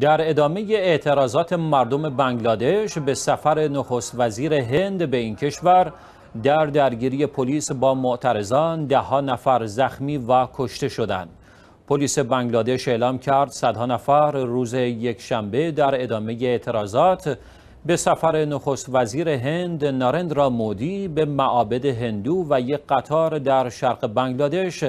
در ادامه اعتراضات مردم بنگلادش به سفر نخست وزیر هند به این کشور در درگیری پلیس با معترضان ده نفر زخمی و کشته شدند. پلیس بنگلادش اعلام کرد صدها نفر روز یکشنبه در ادامه اعتراضات به سفر نخست وزیر هند نارندرا مودی به معابد هندو و یک قطار در شرق بنگلادش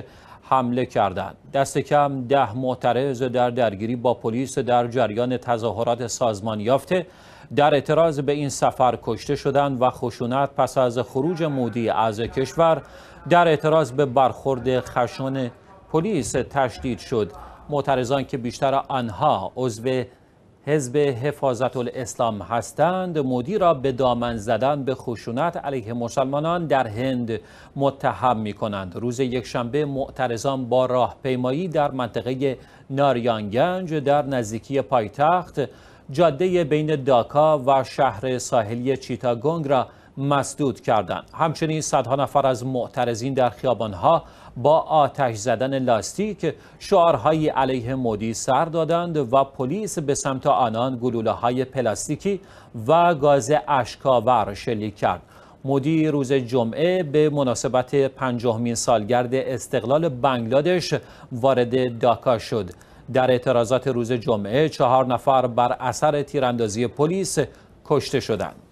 حمله کردند. دست کم ده معترض در درگیری با پلیس در جریان تظاهرات سازمان یافته در اعتراض به این سفر کشته شدند و خشونت پس از خروج مودی از کشور در اعتراض به برخورد خشن پلیس تشدید شد معترضان که بیشتر آنها عضو حزب حفاظت الاسلام هستند. مودی را به دامن زدن به خشونت علیه مسلمانان در هند متهم می کنند روز یکشنبه معترضان با راهپیمایی در منطقه ناریانگنج در نزدیکی پایتخت جاده بین داکا و شهر ساحلی چیتاگونگ را مسدود کردند. همچنین صدها نفر از معترضین در خیابانها با آتش زدن لاستیک شعارهای علیه مودی سر دادند و پلیس به سمت آنان گلوله های پلاستیکی و گاز اشکاور شلیک کرد. مودی روز جمعه به مناسبت پنجاهمین سالگرد استقلال بنگلادش وارد داکا شد. در اعتراضات روز جمعه چهار نفر بر اثر تیراندازی پلیس کشته شدند.